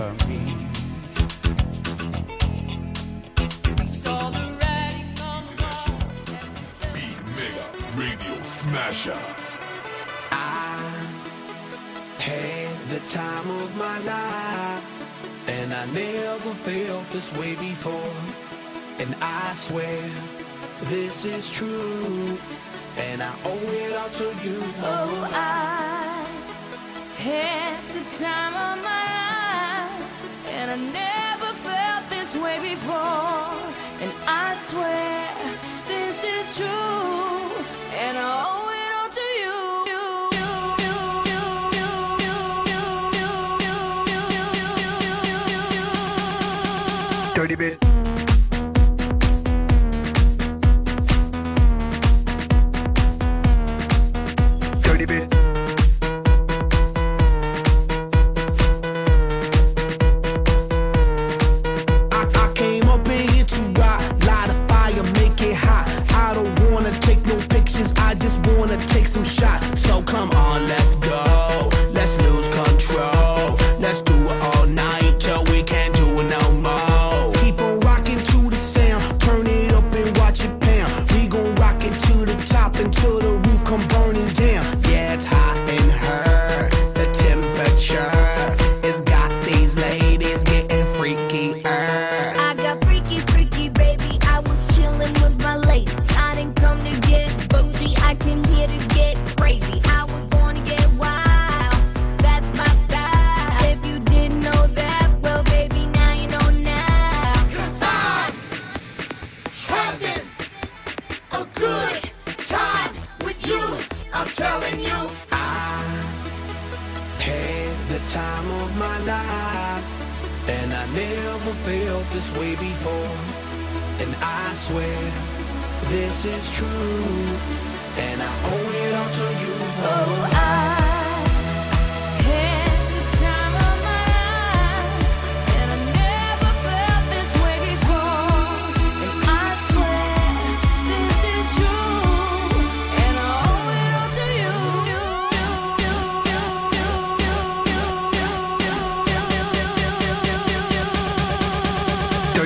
you. We saw the writing on the wall. Mega Radio Smasher. Had the time of my life, and I never felt this way before. And I swear this is true, and I owe it all to you. Oh, I had the time of my I never felt this way before. And I swear this is true, and I owe it all to you. Dirty bit. Dirty bit. Of life, and I never felt this way before. And I swear this is true, and I owe it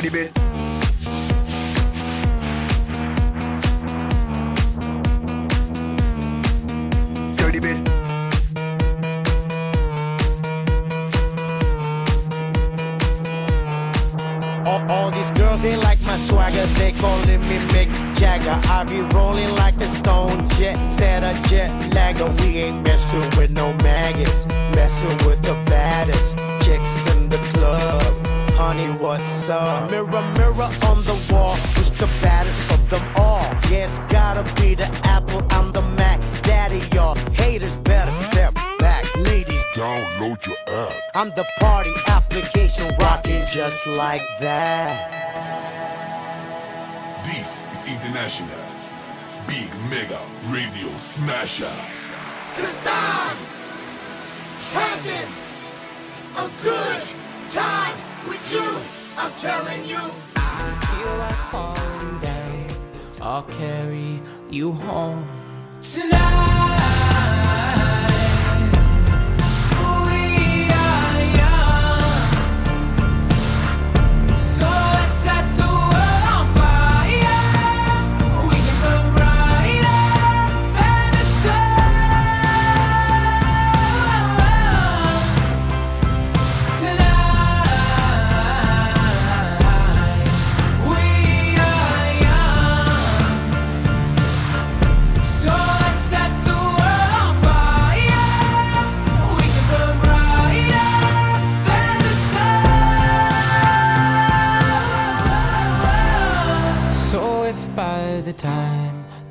Dirty bit. Dirty bit. All, all these girls, they like my swagger. They calling me Mick Jagger. I be rolling like a stone jet, set a jet lagger. We ain't messing with no maggots, Honey, what's up? Mirror, mirror on the wall, who's the baddest of them all? Yeah, it's gotta be the Apple, I'm the Mac. Daddy, y'all haters better step back. Ladies, Download your app. I'm the party application rocking just like that. This is International. Big Mega Radio Smasher. Cause I'm having a good time with you. I'm telling you. feel like falling down. I'll carry you home tonight.